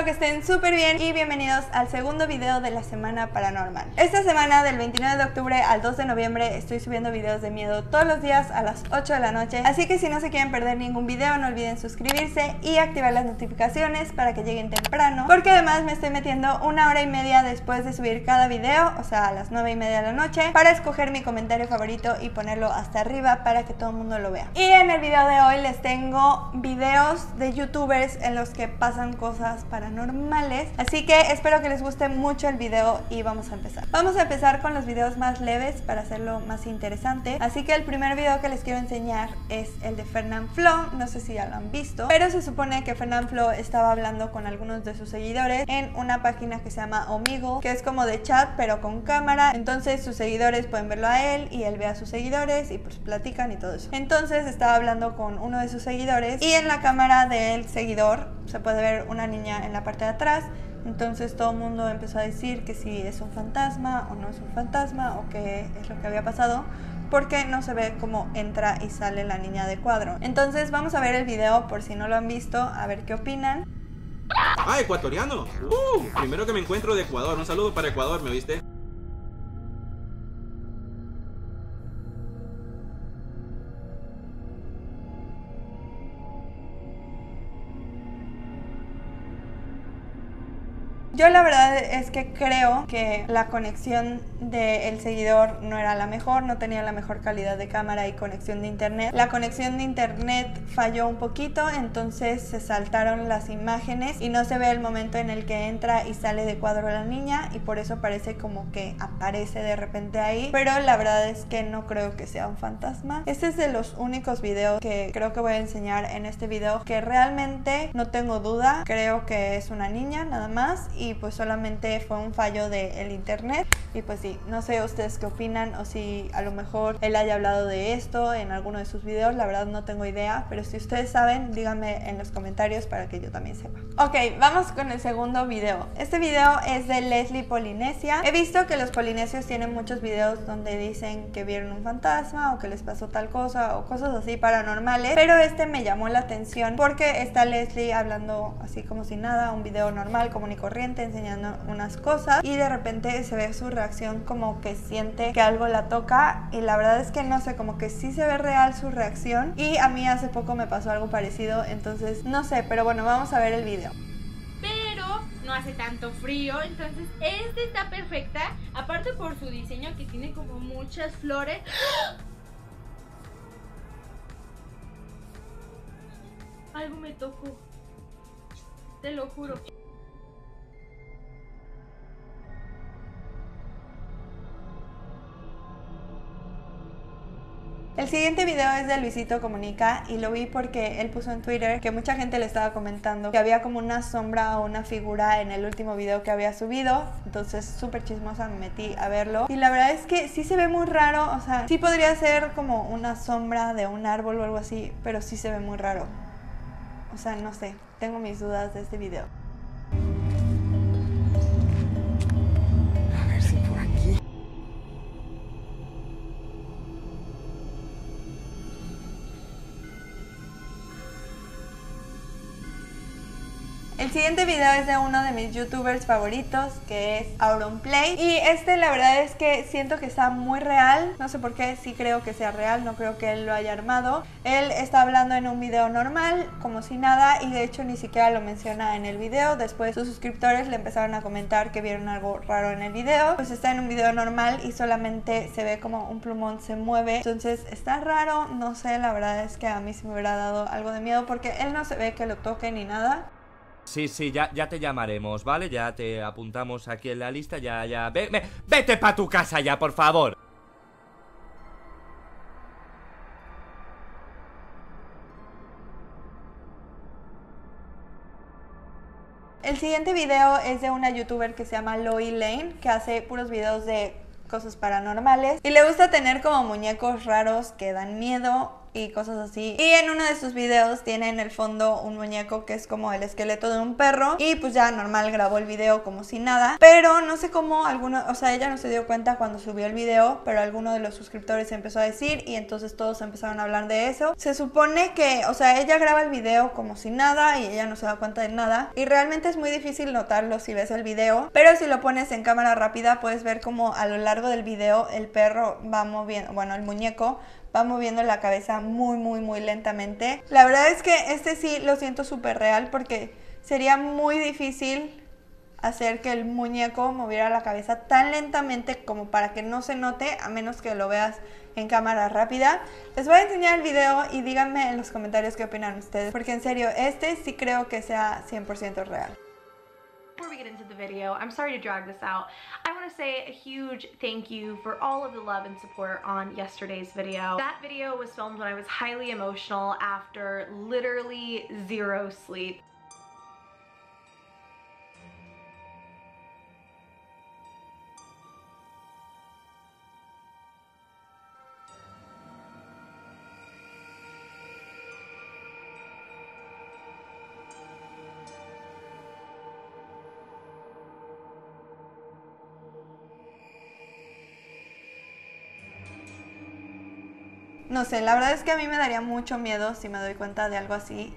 Espero que estén súper bien y bienvenidos al segundo video de la semana paranormal. Esta semana del 29 de octubre al 2 de noviembre estoy subiendo videos de miedo todos los días a las 8 de la noche, así que si no se quieren perder ningún video no olviden suscribirse y activar las notificaciones para que lleguen temprano, porque además me estoy metiendo una hora y media después de subir cada video, o sea a las 9 y media de la noche, para escoger mi comentario favorito y ponerlo hasta arriba para que todo el mundo lo vea. Y en el video de hoy les tengo videos de youtubers en los que pasan cosas paranormales. Así que espero que les guste mucho el video y vamos a empezar. Vamos a empezar con los videos más leves para hacerlo más interesante. Así que el primer video que les quiero enseñar es el de Fernand Flo. No sé si ya lo han visto, pero se supone que Fernand Flo estaba hablando con algunos de sus seguidores en una página que se llama Omigo, que es como de chat pero con cámara. Entonces sus seguidores pueden verlo a él y él ve a sus seguidores y pues platican y todo eso. Entonces estaba hablando con uno de sus seguidores y en la cámara del seguidor se puede ver una niña en la parte de atrás. Entonces todo el mundo empezó a decir que si es un fantasma o no es un fantasma o qué es lo que había pasado porque no se ve cómo entra y sale la niña de cuadro. Entonces vamos a ver el video por si no lo han visto, a ver qué opinan. Ah, ecuatoriano. Uh, primero que me encuentro de Ecuador. Un saludo para Ecuador, ¿me viste? Yo la verdad es que creo que la conexión del seguidor no era la mejor, no tenía la mejor calidad de cámara y conexión de internet. La conexión de internet falló un poquito, entonces se saltaron las imágenes y no se ve el momento en el que entra y sale de cuadro la niña y por eso parece como que aparece de repente ahí. Pero la verdad es que no creo que sea un fantasma. Este es de los únicos videos que creo que voy a enseñar en este video que realmente no tengo duda. Creo que es una niña nada más y pues solamente fue un fallo del internet y pues sí, no sé ustedes qué opinan o si a lo mejor él haya hablado de esto en alguno de sus videos, la verdad no tengo idea, pero si ustedes saben, díganme en los comentarios para que yo también sepa. Ok, vamos con el segundo video. Este video es de Leslie Polinesia. He visto que los polinesios tienen muchos videos donde dicen que vieron un fantasma o que les pasó tal cosa o cosas así paranormales, pero este me llamó la atención porque está Leslie hablando así como si nada, un video normal, común y corriente enseñando unas cosas y de repente se ve su reacción como que siente que algo la toca y la verdad es que no sé, como que sí se ve real su reacción y a mí hace poco me pasó algo parecido, entonces no sé, pero bueno, vamos a ver el video pero no hace tanto frío, entonces esta está perfecta, aparte por su diseño que tiene como muchas flores. Algo me tocó, te lo juro. El siguiente video es de Luisito Comunica y lo vi porque él puso en Twitter que mucha gente le estaba comentando que había como una sombra o una figura en el último video que había subido. Entonces súper chismosa me metí a verlo. Y la verdad es que sí se ve muy raro. O sea, sí podría ser como una sombra de un árbol o algo así, pero sí se ve muy raro. O sea, no sé, tengo mis dudas de este video. El siguiente video es de uno de mis youtubers favoritos que es Auronplay y este la verdad es que siento que está muy real, no sé por qué, sí creo que sea real, no creo que él lo haya armado. Él está hablando en un video normal, como si nada y de hecho ni siquiera lo menciona en el video, después sus suscriptores le empezaron a comentar que vieron algo raro en el video, pues está en un video normal y solamente se ve como un plumón se mueve, entonces está raro, no sé, la verdad es que a mí se me hubiera dado algo de miedo porque él no se ve que lo toque ni nada. Sí, sí, ya, ya te llamaremos, ¿vale? Ya te apuntamos aquí en la lista, ya, ya... Ve, ¡Vete pa' tu casa ya, por favor! El siguiente video es de una youtuber que se llama Loy Lane, que hace puros videos de cosas paranormales y le gusta tener como muñecos raros que dan miedo y cosas así. Y en uno de sus videos tiene en el fondo un muñeco que es como el esqueleto de un perro y pues ya normal grabó el video como si nada, pero no sé cómo alguno, o sea, ella no se dio cuenta cuando subió el video, pero alguno de los suscriptores empezó a decir y entonces todos empezaron a hablar de eso. Se supone que, o sea, ella graba el video como si nada y ella no se da cuenta de nada y realmente es muy difícil notarlo si ves el video, pero si lo pones en cámara rápida puedes ver como a lo largo del video el perro va moviendo, bueno, el muñeco va moviendo la cabeza muy, muy, muy lentamente. La verdad es que este sí lo siento súper real porque sería muy difícil hacer que el muñeco moviera la cabeza tan lentamente como para que no se note, a menos que lo veas en cámara rápida. Les voy a enseñar el video y díganme en los comentarios qué opinan ustedes, porque en serio, este sí creo que sea 100% real. Before we get into the video, I'm sorry to drag this out. I want to say a huge thank you for all of the love and support on yesterday's video. That video was filmed when I was highly emotional after literally zero sleep. No sé, la verdad es que a mí me daría mucho miedo si me doy cuenta de algo así.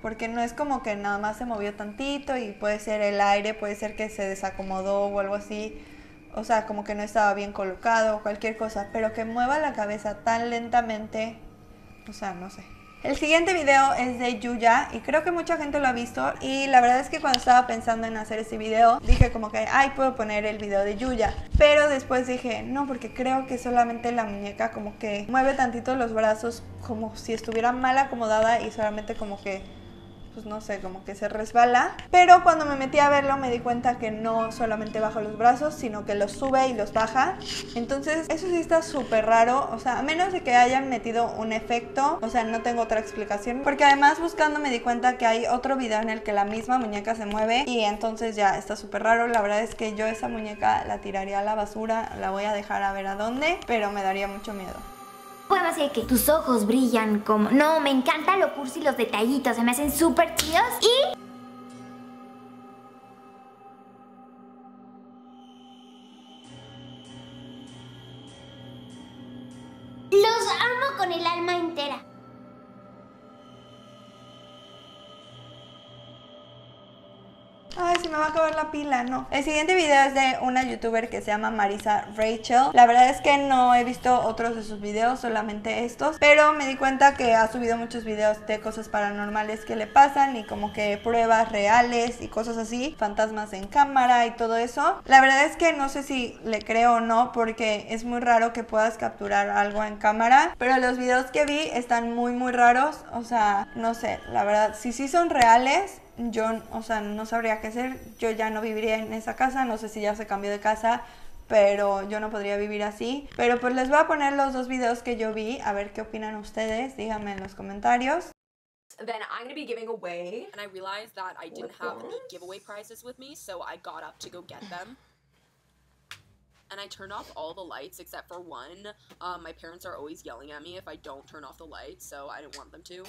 Porque no es como que nada más se movió tantito y puede ser el aire, puede ser que se desacomodó o algo así. O sea, como que no estaba bien colocado o cualquier cosa. Pero que mueva la cabeza tan lentamente. O sea, no sé. El siguiente video es de Yuya y creo que mucha gente lo ha visto y la verdad es que cuando estaba pensando en hacer este video dije como que, ay, puedo poner el video de Yuya. Pero después dije, no, porque creo que solamente la muñeca como que mueve tantito los brazos como si estuviera mal acomodada y solamente como que pues no sé, como que se resbala. Pero cuando me metí a verlo me di cuenta que no solamente baja los brazos, sino que los sube y los baja. Entonces eso sí está súper raro, o sea, a menos de que hayan metido un efecto, o sea, no tengo otra explicación. Porque además buscando me di cuenta que hay otro video en el que la misma muñeca se mueve y entonces ya está súper raro. La verdad es que yo esa muñeca la tiraría a la basura, la voy a dejar a ver a dónde, pero me daría mucho miedo. Puedo hacer que tus ojos brillan como... No, me encanta lo cursi los detallitos, se me hacen súper chidos y... Los amo con el alma me va a acabar la pila, no. El siguiente video es de una youtuber que se llama Marisa Rachel. La verdad es que no he visto otros de sus videos, solamente estos. Pero me di cuenta que ha subido muchos videos de cosas paranormales que le pasan y como que pruebas reales y cosas así. Fantasmas en cámara y todo eso. La verdad es que no sé si le creo o no porque es muy raro que puedas capturar algo en cámara. Pero los videos que vi están muy muy raros. O sea, no sé, la verdad, si sí son reales yo, o sea, no sabría qué hacer. Yo ya no viviría en esa casa, no sé si ya se cambió de casa, pero yo no podría vivir así. Pero pues les voy a poner los dos videos que yo vi, a ver qué opinan ustedes, díganme en los comentarios. then I'm gonna be giving away. And I realized that I didn't have any giveaway prizes with me, so I got up to go get them. And I turned off all the lights except for one. Um, my parents are always yelling at me if I don't turn off the lights, so I didn't want them to.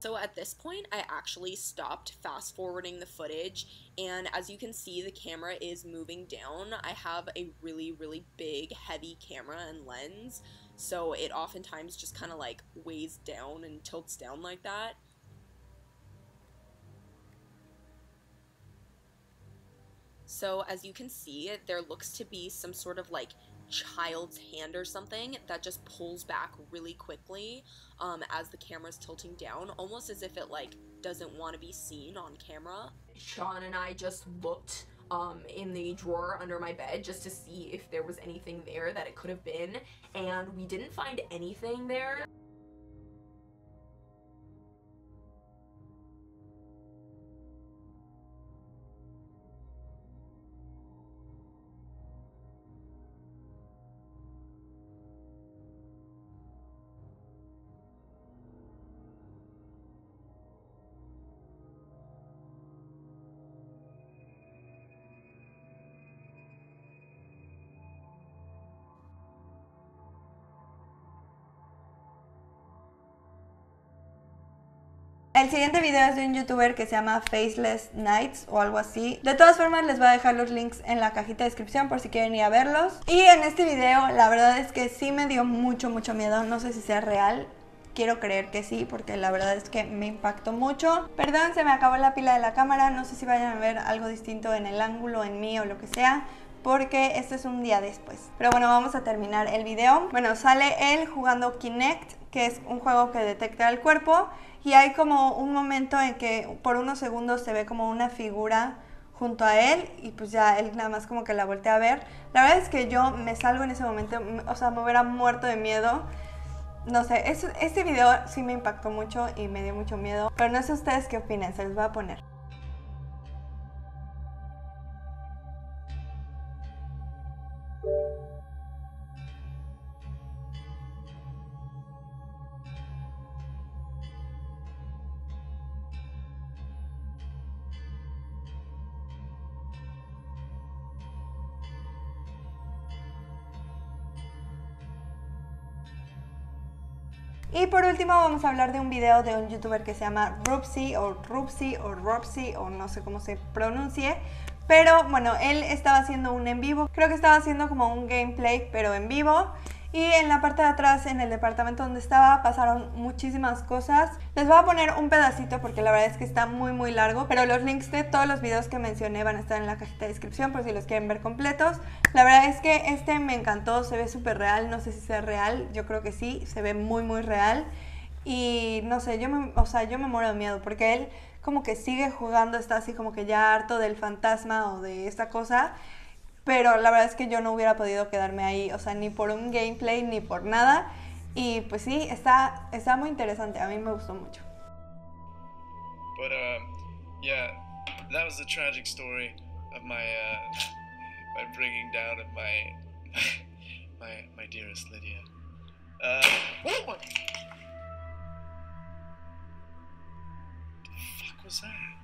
So at this point, I actually stopped fast forwarding the footage, and as you can see, the camera is moving down. I have a really, really big, heavy camera and lens, so it oftentimes just kind of like weighs down and tilts down like that. So as you can see, there looks to be some sort of like child's hand or something that just pulls back really quickly um, as the camera's tilting down, almost as if it like doesn't want to be seen on camera. Sean and I just looked um, in the drawer under my bed just to see if there was anything there that it could have been, and we didn't find anything there. El siguiente video es de un youtuber que se llama Faceless Nights o algo así. De todas formas les voy a dejar los links en la cajita de descripción por si quieren ir a verlos. Y en este video la verdad es que sí me dio mucho mucho miedo, no sé si sea real. Quiero creer que sí, porque la verdad es que me impactó mucho. Perdón, se me acabó la pila de la cámara. No sé si vayan a ver algo distinto en el ángulo, en mí o lo que sea porque este es un día después. Pero bueno, vamos a terminar el video. Bueno, sale él jugando Kinect, que es un juego que detecta el cuerpo y hay como un momento en que por unos segundos se ve como una figura junto a él y pues ya él nada más como que la voltea a ver. La verdad es que yo me salgo en ese momento, o sea, me hubiera muerto de miedo no sé, este video sí me impactó mucho y me dio mucho miedo. Pero no sé ustedes qué opinan, se los voy a poner. Y por último vamos a hablar de un video de un youtuber que se llama Rupsi o Rupsi o Ropsi o no sé cómo se pronuncie. Pero bueno, él estaba haciendo un en vivo. Creo que estaba haciendo como un gameplay pero en vivo. Y en la parte de atrás, en el departamento donde estaba, pasaron muchísimas cosas. Les voy a poner un pedacito porque la verdad es que está muy muy largo, pero los links de todos los videos que mencioné van a estar en la cajita de descripción por si los quieren ver completos. La verdad es que este me encantó, se ve súper real, no sé si sea real, yo creo que sí, se ve muy muy real. Y no sé, yo me, o sea, yo me muero de miedo porque él como que sigue jugando, está así como que ya harto del fantasma o de esta cosa pero la verdad es que yo no hubiera podido quedarme ahí, o sea, ni por un gameplay ni por nada. Y pues sí, está, está muy interesante, a mí me gustó mucho. But um, yeah, that was the tragic story of my uh, my bringing down of my my my dearest Lydia. Uh, oh my! The fuck was that?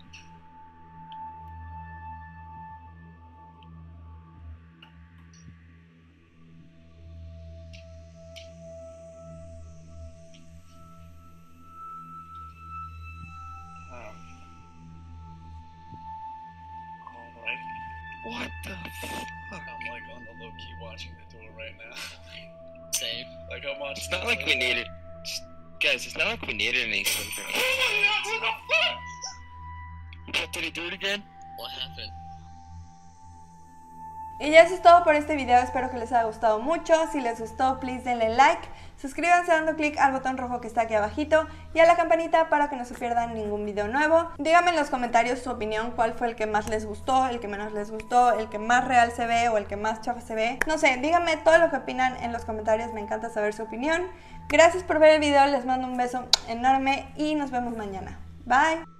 What the fuck? I'm like on the low key watching the door right now. Same. Like I'm watching. It's not like we needed. Guys, it's not like we needed any sleep. Oh my god! What the fuck? Did he do it again? What happened? Y ya eso es todo por este video, espero que les haya gustado mucho, si les gustó please denle like, suscríbanse dando clic al botón rojo que está aquí abajito y a la campanita para que no se pierdan ningún video nuevo. Díganme en los comentarios su opinión, cuál fue el que más les gustó, el que menos les gustó, el que más real se ve o el que más chafa se ve. No sé, díganme todo lo que opinan en los comentarios, me encanta saber su opinión. Gracias por ver el video, les mando un beso enorme y nos vemos mañana. Bye.